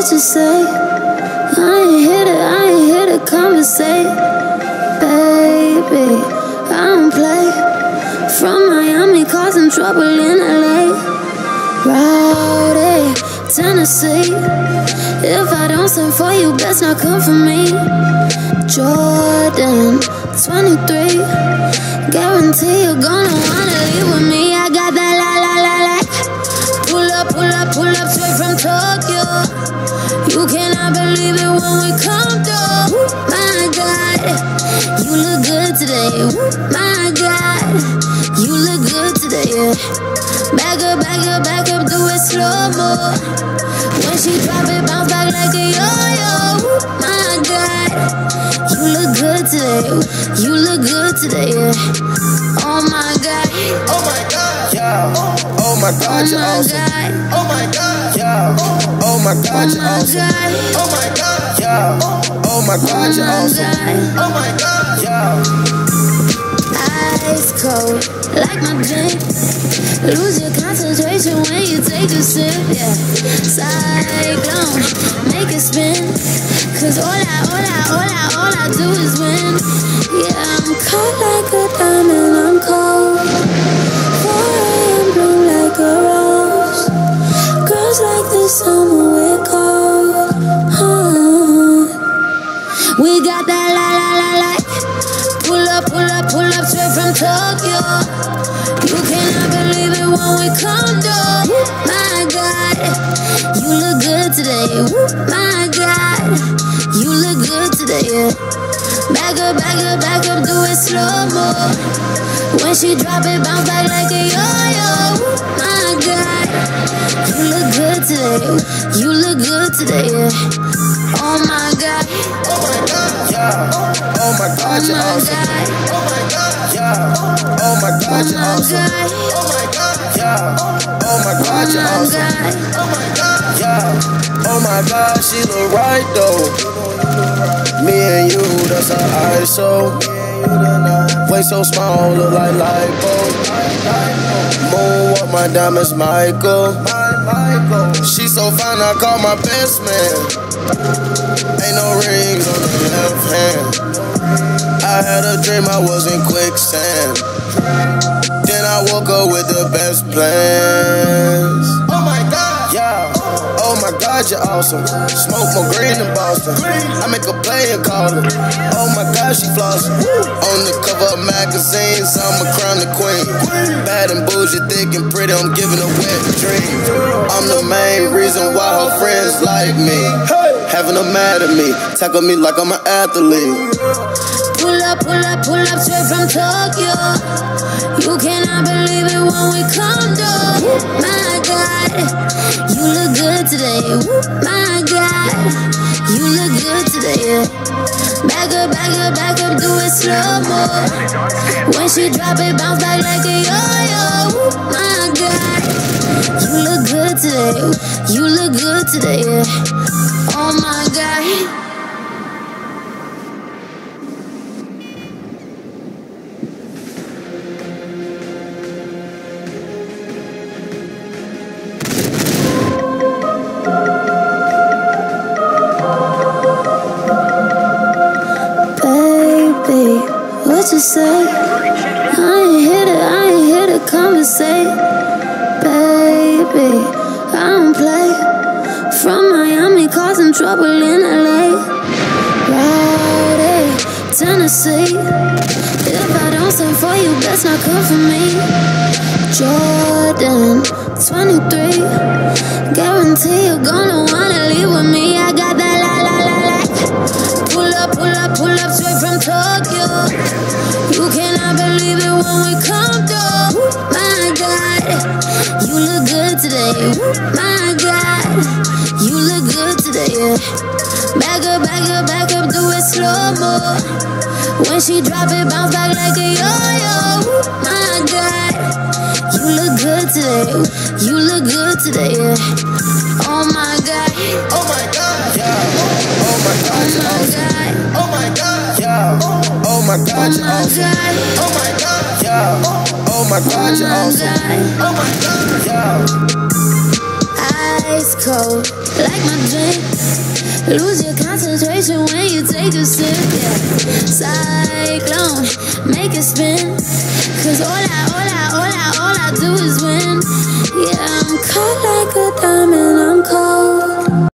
what you say. I ain't here to, I ain't here to conversate. Baby, I don't play. From Miami, causing trouble in LA. Rowdy, Tennessee. If I don't sing for you, best not come for me. Jordan, 23. Guarantee you're gonna wanna leave with me. Pull up, pull up, straight from Tokyo. You cannot believe it when we come through. My God, you look good today. My God, you look good today. Back up, back up, back up, do it slow mo. When she drop it, bounce back like a yo-yo. My God, you look good today. You look good today. Yeah. My Oh god, you're oh awesome. Oh my god, yeah. Oh my Oh god, you're oh awesome. Oh my god, yeah. Oh my Oh god, you're oh awesome. Oh my god, yeah. Ice cold, like my drink. Lose your concentration when you take a sip. Yeah, cyclone, make it spin. Cause all I, all I, all I, all I Like summer we're. We got that la la la la. Pull up, pull up, pull up straight from Tokyo. You cannot believe it when we come through. My God, you look good today. My God, you look good today. Back up, back up, back up, do it slow mo. When she drop it, bounce back like a yo-yo. My God, you look good today. You look good today. Yeah. Oh my God. Oh my god, yeah. Oh my Oh god, you're my awesome. God. Oh my god, yeah. Oh my Oh god, you're my awesome. God. Oh my god, yeah. Oh my Oh god, you're my awesome. God. Oh my god, yeah. Oh my god, she look right though. Me and you, that's our ISO. Way so small, look like lipo. Moonwalk, my diamonds, Michael. She so fine, I call my best man. Ain't no rings on the left hand. I had a dream I was in quicksand. Then I woke up with the best plans. Oh you're awesome. Smoke more green than Boston. I make a play and call it. Oh my god, she flossing. On the cover of magazines, I'm a crown the queen. Bad and bougie, thick and pretty, I'm giving a wet dream. I'm the main reason why her friends like me. Having them mad at me, tackle me like I'm an athlete. Pull up, pull up, pull up straight from Tokyo. You cannot believe it when we come through. My God, today. My God, you look good today. Back up, back up, back up, do it slow mo. When she drop it, bounce back like a yo-yo. My God, you look good today. You look good today. Oh my God. What you say? I ain't here to, I ain't here to conversate. Baby, I don't play. From Miami, causing trouble in LA. Rowdy, Tennessee. If I don't sing for you, best not come for me. Jordan, 23. Guarantee you're gonna wanna leave today. My God, you look good today. Yeah. Back up, back up, back up, do it slow mo. When she drop it, bounce back like a yo-yo. My God, you look good today. You look good today. Yeah. Oh my God. Oh my god, yeah. Oh my Oh god, you're my. God. Oh my god, yeah. Oh my Oh god, you're my. God. Oh my god, yeah. Oh my god, you're Oh my awesome. God. Oh my god, yeah. Lose your concentration when you take a sip. Yeah. Cyclone, make it spin. Cause all I,